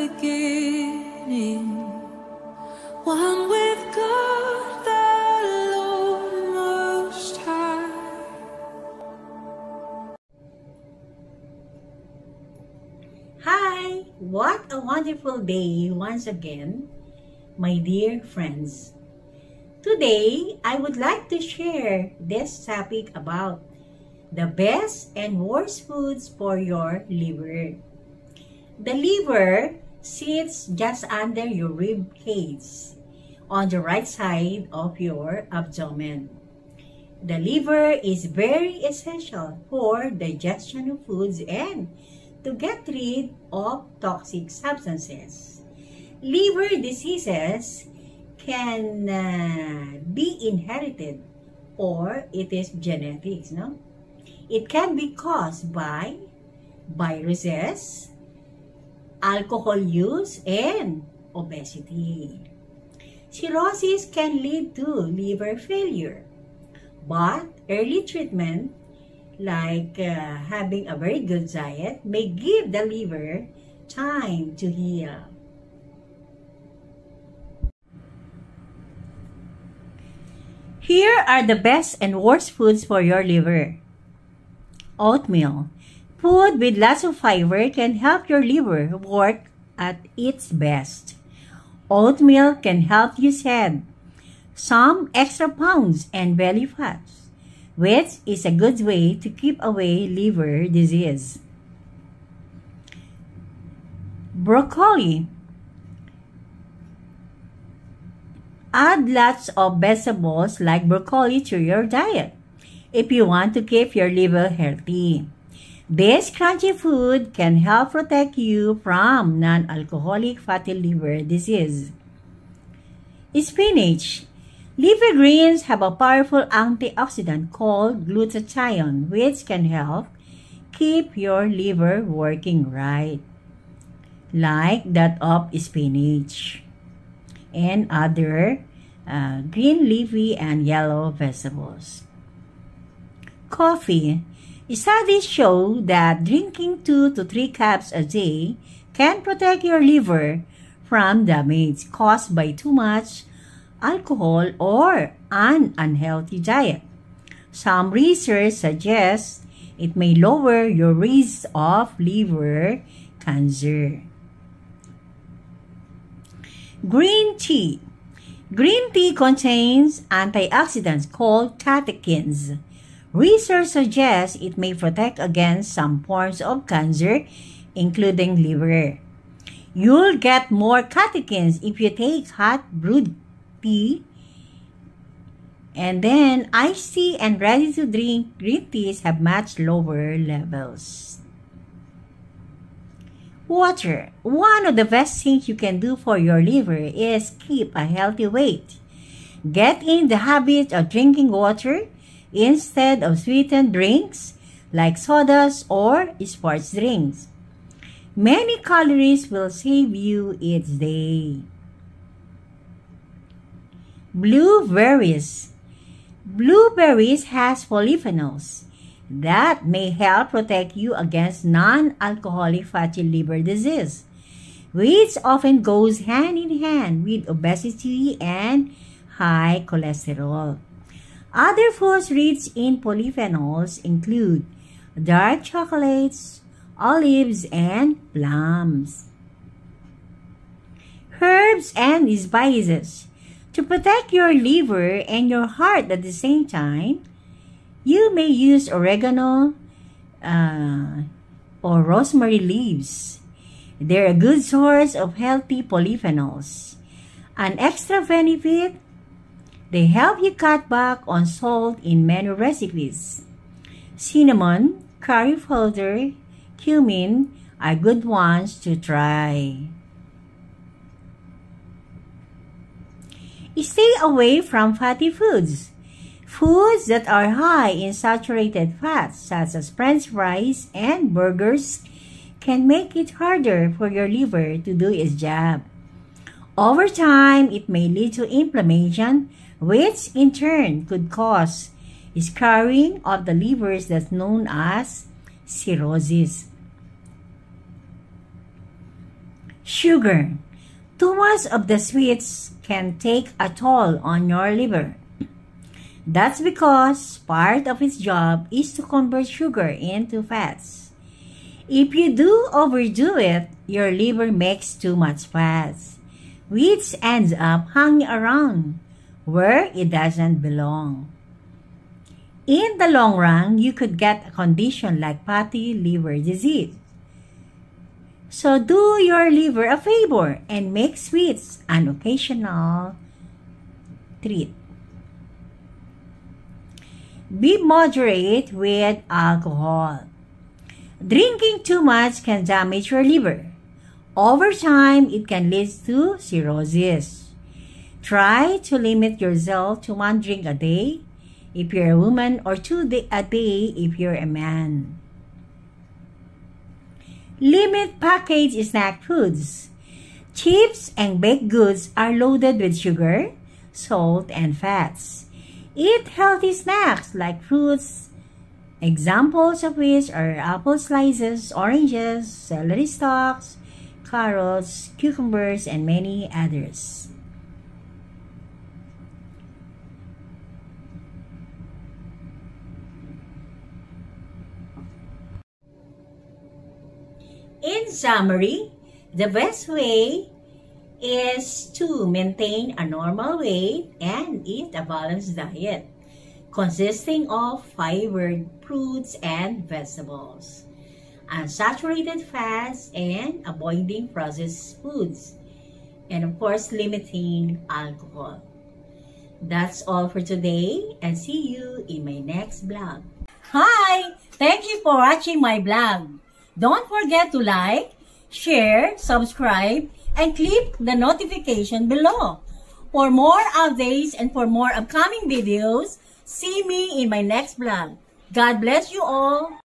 beginning, one with God the Lord Most High. Hi! What a wonderful day once again, my dear friends. Today, I would like to share this topic about the best and worst foods for your liver. The liver sits just under your rib cage on the right side of your abdomen. The liver is very essential for digestion of foods and to get rid of toxic substances. Liver diseases can uh, be inherited or it is genetics, no? It can be caused by viruses, alcohol use, and obesity. Cirrhosis can lead to liver failure, but early treatment, like uh, having a very good diet, may give the liver time to heal. Here are the best and worst foods for your liver. Oatmeal. Food with lots of fiber can help your liver work at its best. Oatmeal can help you shed some extra pounds and belly fats, which is a good way to keep away liver disease. Broccoli. Add lots of vegetables like broccoli to your diet if you want to keep your liver healthy. This crunchy food can help protect you from non-alcoholic fatty liver disease. Spinach. Leafy greens have a powerful antioxidant called glutathione which can help keep your liver working right, like that of spinach and other uh, green leafy and yellow vegetables. Coffee. Studies show that drinking 2 to 3 cups a day can protect your liver from damage caused by too much alcohol or an unhealthy diet. Some research suggests it may lower your risk of liver cancer. Green tea. Green tea contains antioxidants called catechins. Research suggests it may protect against some forms of cancer, including liver. You'll get more catechins if you take hot brewed tea. And then iced tea and ready-to-drink green teas have much lower levels. Water. One of the best things you can do for your liver is keep a healthy weight. Get in the habit of drinking water instead of sweetened drinks like sodas or sports drinks. Many calories will save you each day. Blueberries. Blueberries has polyphenols that may help protect you against non-alcoholic fatty liver disease, which often goes hand in hand with obesity and high cholesterol. Other foods rich in polyphenols include dark chocolates, olives, and plums. Herbs and spices. To protect your liver and your heart at the same time, you may use oregano uh, or rosemary leaves. They're a good source of healthy polyphenols. An extra benefit, they help you cut back on salt in many recipes. Cinnamon, curry powder, cumin are good ones to try. Stay away from fatty foods. Foods that are high in saturated fats, such as french fries and burgers, can make it harder for your liver to do its job. Over time, it may lead to inflammation, which in turn could cause scarring of the livers that's known as cirrhosis. Sugar. Too much of the sweets can take a toll on your liver. That's because part of its job is to convert sugar into fats. If you do overdo it, your liver makes too much fats, which ends up hanging around where it doesn't belong. In the long run, you could get a condition like fatty liver disease. So do your liver a favor and make sweets an occasional treat. Be moderate with alcohol. Drinking too much can damage your liver. Over time, it can lead to cirrhosis. Try to limit yourself to one drink a day if you're a woman or two a day if you're a man. Limit packaged snack foods. Chips and baked goods are loaded with sugar, salt, and fats. Eat healthy snacks like fruits, examples of which are apple slices, oranges, celery stalks, carrots, cucumbers, and many others. In summary, the best way is to maintain a normal weight and eat a balanced diet consisting of fibered fruits and vegetables, unsaturated fats, and avoiding processed foods, and of course, limiting alcohol. That's all for today and see you in my next vlog. Hi! Thank you for watching my vlog. Don't forget to like, share, subscribe, and click the notification below. For more updates and for more upcoming videos, see me in my next vlog. God bless you all.